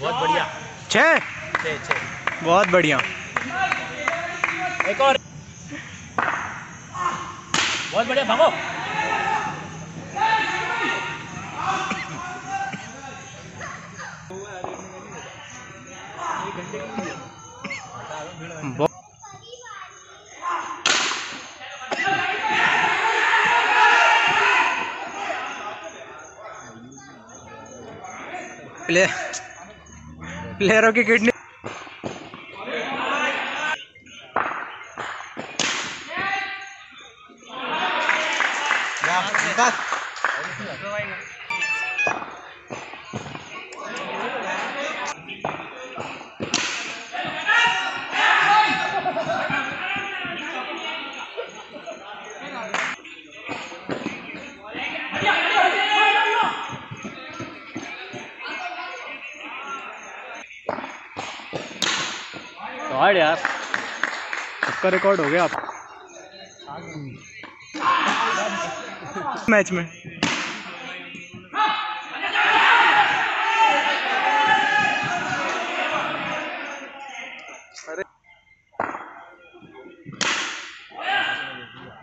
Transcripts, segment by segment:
बहुत बढ़िया। बहुत बढ़िया। एक और। बहुत बढ़िया भागो। प्ले प्लेयरों की किडनी गॉड यार। सबका रिकॉर्ड हो गया आप मैच में।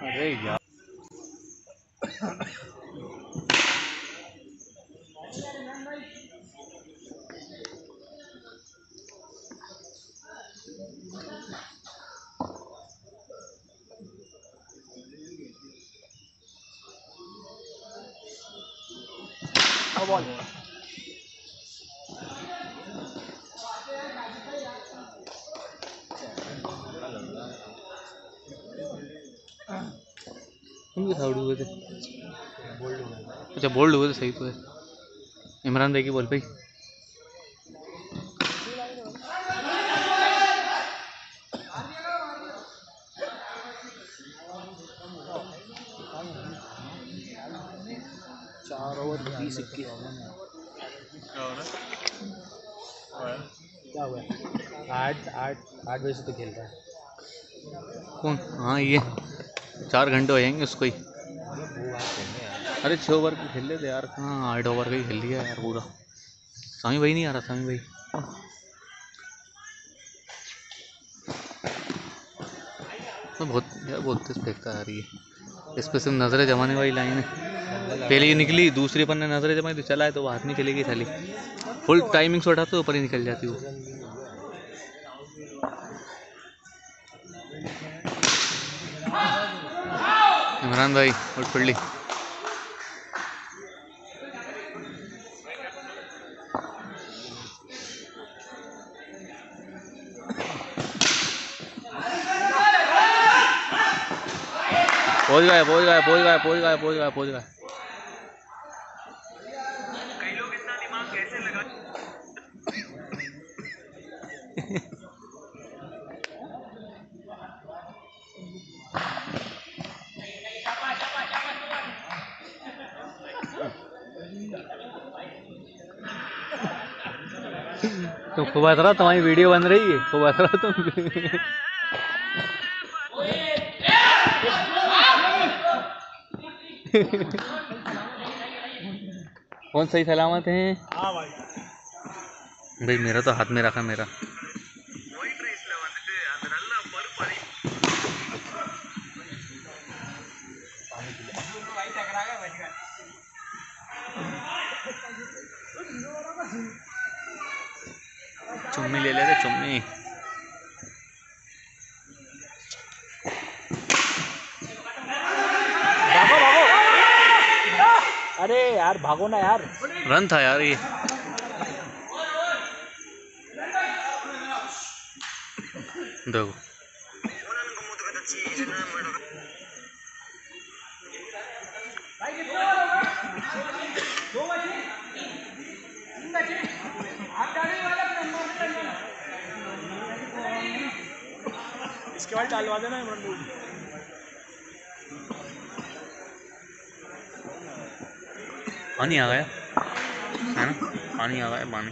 अरे यार। हुए थे। अच्छा बोल्ड हुए थे सही तो है। इमरान देगी की बोल भाई ओवर बीस इक्कीस। क्या हुआ? आठ आठ आठ बजे से तो खेल रहा है। कौन? हाँ ये। चार घंटे हो जाएँगे उसको ही। अरे छः ओवर की खेल लेते यार। कहाँ आठ ओवर का ही खेल लिया यार पूरा। स्वामी भाई नहीं आ रहा सामी भाई। तो बहुत यार बहुत तेज फेंकता है यार ये इस पर सिर्फ़ नज़रें जमाने वाली लाइन है। पहले ये निकली, दूसरी अपन ने नज़रें जमाई तो चला है तो वो हाथ नहीं चलेगी खाली फुल टाइमिंग से उठाते तो ऊपर ही निकल जाती वो इमरान भाई उठ पड़ पहुँच गए पहुँच गए पहुँच गए पहुँच गए पहुँच गए पहुँच गए। तुम खूब हंस रहा तुम्हारी वीडियो बन रही है। खूब हंस रहा तुम कौन सही सलामत है? हाँ भाई। भाई मेरा तो हाथ में रखा मेरा। चुम्मी ले लेते चुम्मी। भागो भागो। अरे यार भागो ना यार। रन था यार ये। देखो। बाद डालवा देना इमरान भाई। पानी आ गया। है ना? पानी आ गया पानी।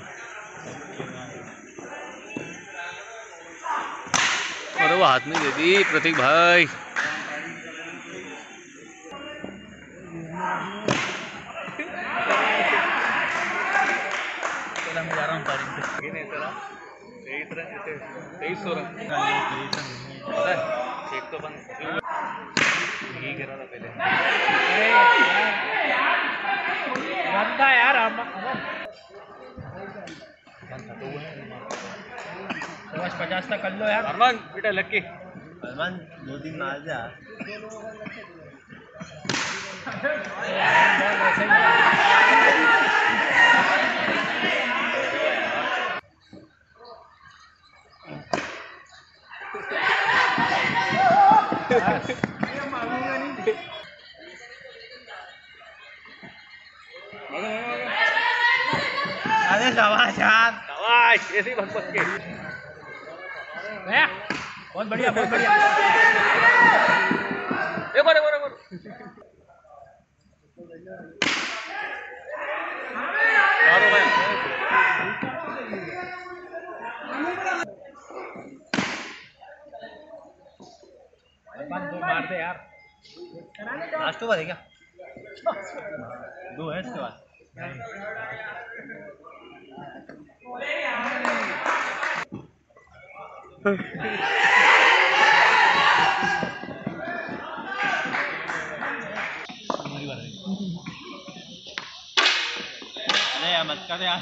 अरे वो हाथ में दे दी प्रतीक भाई। मैं जा रहा हूँ तेईस रन तेईस रन एक तो बनता यार बस पचास तक कर लो यार अरमान बेटा लक्की सलमान दो दिन मार जा। अरे शाबाश यार। शाबाश ऐसे भग भग के। गया बहुत बढ़िया बहुत बढ़िया। ए बरे बरे बरे मारो भाई बस दो मार दे यार। लास्ट ओवर है क्या? दो है इसके बाद। अरे मत कर यार।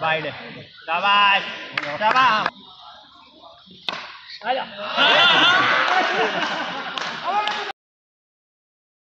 वाइड शाबाश शाबाश आजा